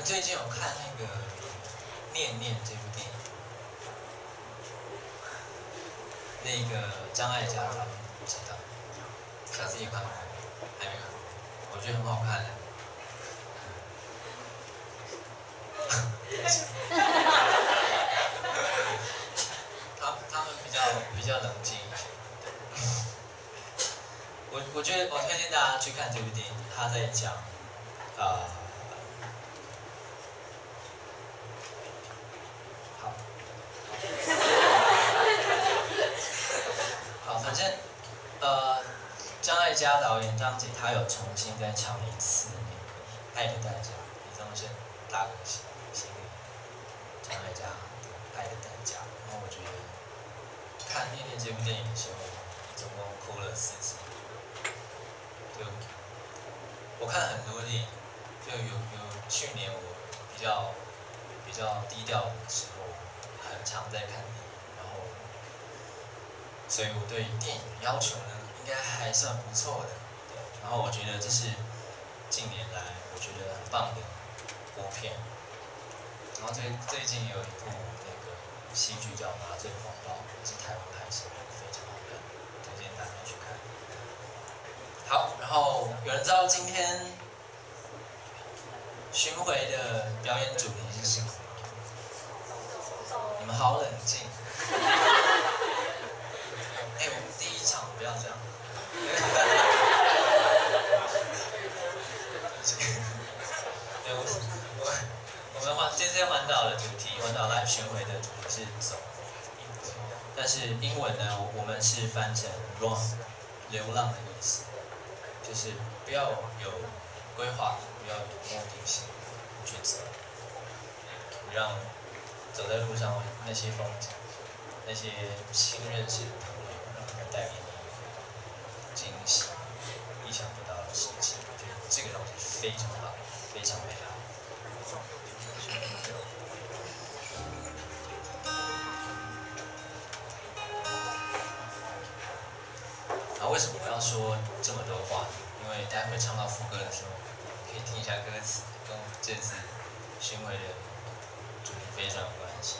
们最近有看那个《念念》这部电影，那个张艾嘉导演知道，小自己看过？还没看过，我觉得很好看的。他他们比较比较冷静一些。我我觉得我推荐大家去看这部电影，他在讲，啊、好，反正，呃，家导演张杰，他有重新再唱一次那个《爱的代价》，李宗盛大哥写写给张艾嘉的《爱的代价》，然后我觉得看《念念》这部电影的时候，总共哭了四次。就我看很多电影，就有有去年我比较比较低调的时候，很常在看电影，然后，所以我对电影的要求呢，该还算不错的。对，然后我觉得这是近年来我觉得很棒的国片。然后最最近有一部那个戏剧叫《麻醉风暴》，是台湾拍摄的，非常好看，推荐大家去看。好，然后有人知道今天巡回的表演主题是什么？你们好冷静。哎、我们第一场不要这样。对，我 我们环这次环岛的主题，环岛 live 巡回的主题是走，但是英文呢，我们是翻成 roam，流浪的意思。就是不要有规划，不要有目的性去走，让走在路上那些风景，那些新认识的朋友，让他们带给你惊喜、意想不到的事情。我觉得这个东西非常棒，非常美好。为什么我要说这么多话？因为待会唱到副歌的时候，可以听一下歌词，跟这次巡回的主题非常有关系。